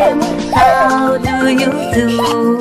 him. How do you do?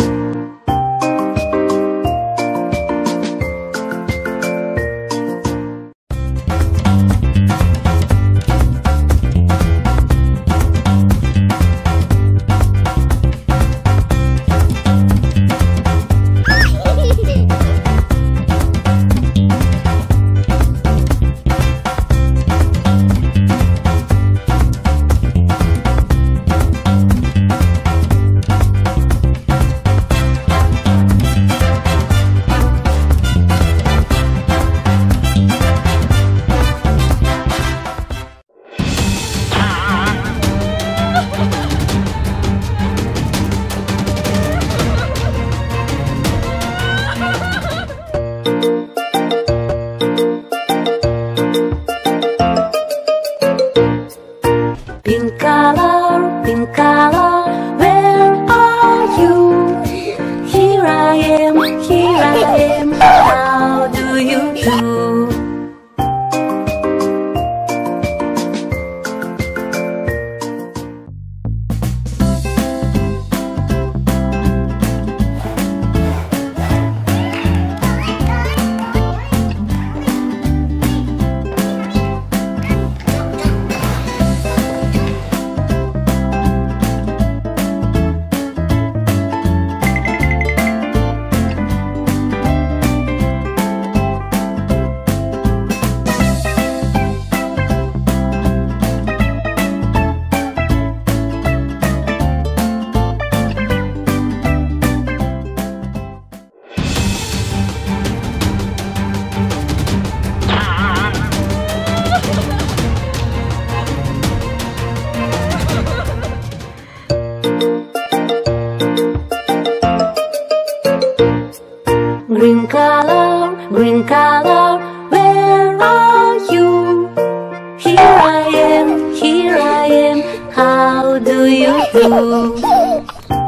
Pink color, pink color, where are you? Here I am, here I am. Color, green color, where are you? Here I am, here I am, how do you do?